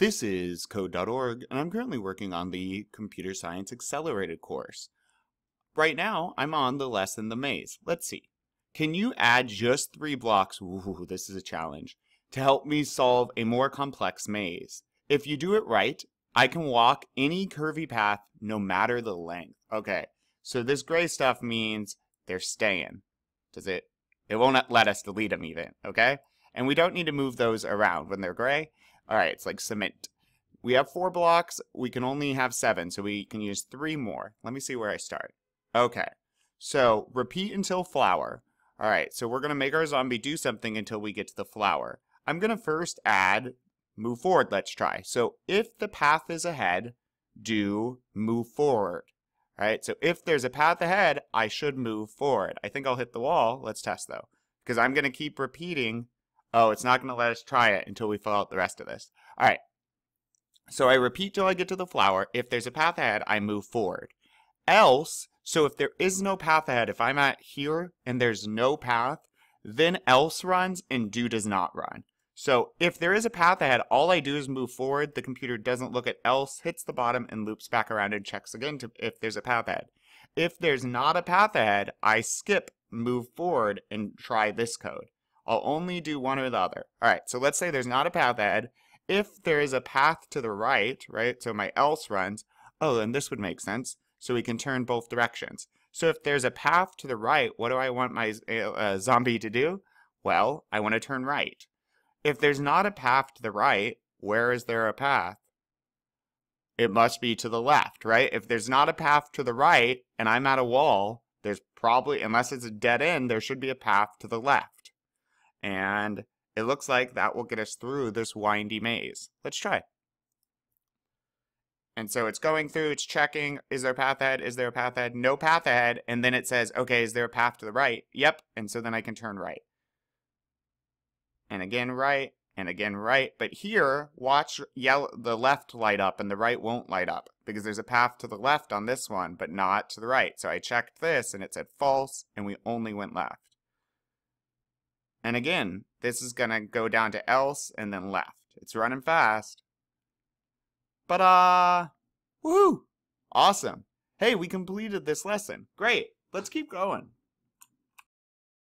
This is Code.org, and I'm currently working on the Computer Science Accelerated course. Right now, I'm on the lesson The Maze. Let's see. Can you add just three blocks, ooh, this is a challenge, to help me solve a more complex maze? If you do it right, I can walk any curvy path no matter the length. Okay, so this gray stuff means they're staying. Does it? It won't let us delete them even, okay? And we don't need to move those around when they're gray. All right, it's like cement. We have four blocks. We can only have seven, so we can use three more. Let me see where I start. Okay, so repeat until flower. All right, so we're going to make our zombie do something until we get to the flower. I'm going to first add move forward, let's try. So if the path is ahead, do move forward. All right, so if there's a path ahead, I should move forward. I think I'll hit the wall. Let's test though, because I'm going to keep repeating Oh, it's not going to let us try it until we fill out the rest of this. All right. So I repeat till I get to the flower. If there's a path ahead, I move forward. Else, so if there is no path ahead, if I'm at here and there's no path, then else runs and do does not run. So if there is a path ahead, all I do is move forward. The computer doesn't look at else, hits the bottom, and loops back around and checks again to, if there's a path ahead. If there's not a path ahead, I skip, move forward, and try this code. I'll only do one or the other. All right, so let's say there's not a path ahead. If there is a path to the right, right, so my else runs, oh, then this would make sense. So we can turn both directions. So if there's a path to the right, what do I want my uh, zombie to do? Well, I want to turn right. If there's not a path to the right, where is there a path? It must be to the left, right? If there's not a path to the right and I'm at a wall, there's probably, unless it's a dead end, there should be a path to the left. And it looks like that will get us through this windy maze. Let's try. And so it's going through, it's checking, is there a path ahead? Is there a path ahead? No path ahead. And then it says, okay, is there a path to the right? Yep. And so then I can turn right. And again, right, and again, right. But here, watch yellow, the left light up and the right won't light up because there's a path to the left on this one, but not to the right. So I checked this and it said false and we only went left. And again, this is going to go down to else and then left. It's running fast. But, uh, woo! Awesome. Hey, we completed this lesson. Great. Let's keep going.